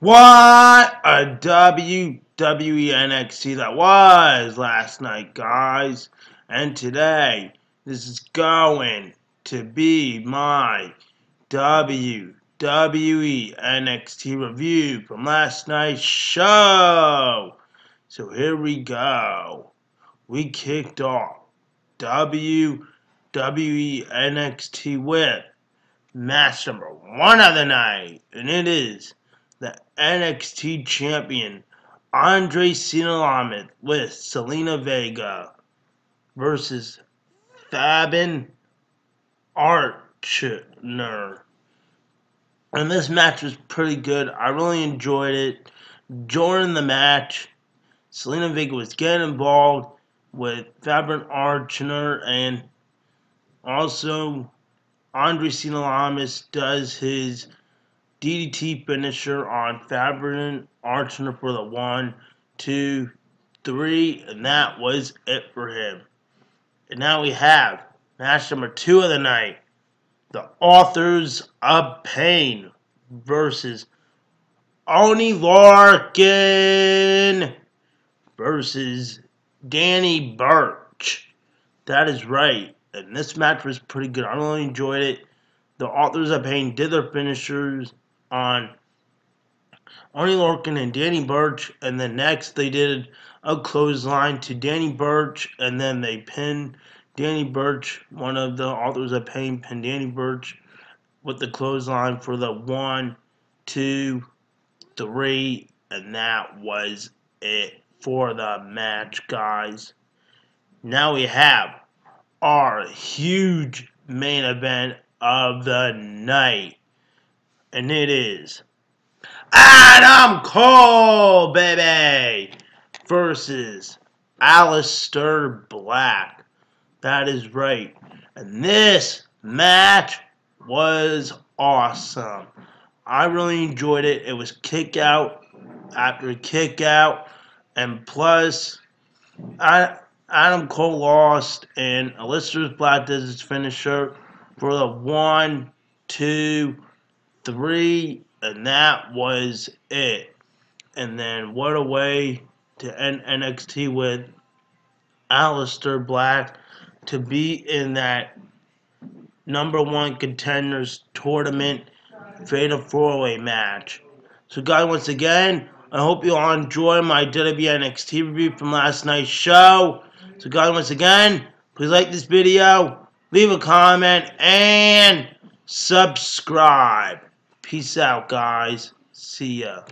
What a WWE NXT that was last night, guys. And today, this is going to be my WWE NXT review from last night's show. So here we go. We kicked off WWE NXT with match number one of the night, and it is NXT champion Andre Cien with Zelina Vega versus Fabian Aichner. And this match was pretty good. I really enjoyed it. During the match, Zelina Vega was getting involved with Fabian Aichner and also Andre Cien does his DDT finisher on Fabian Aichner for the one, two, three, and that was it for him. And now we have match number two of the night. The Authors of Pain versus Oney Lorcan versus Danny Burch. That is right. And this match was pretty good. I really enjoyed it. The Authors of Pain did their finishers on Oney Lorcan and Danny Burch, and then next they did a clothesline to Danny Burch, and then they pinned Danny Burch, one of the authors of Pain, pinned Danny Burch with the clothesline for the one, two, three, and that was it for the match, guys. Now we have our huge main event of the night and it is Adam Cole, baby, versus Aleister Black. That is right. And this match was awesome. I really enjoyed it. It was kick out after kick out. And plus, I, Adam Cole lost, and Aleister Black does his finisher for the one, two, three, and that was it. And then what a way to end NXT with Aleister Black to be in that number one contenders tournament fatal four way match. So, guys, once again, I hope you all enjoy my WWE NXT review from last night's show. So, guys, once again, please like this video, leave a comment, and subscribe. Peace out, guys. See ya.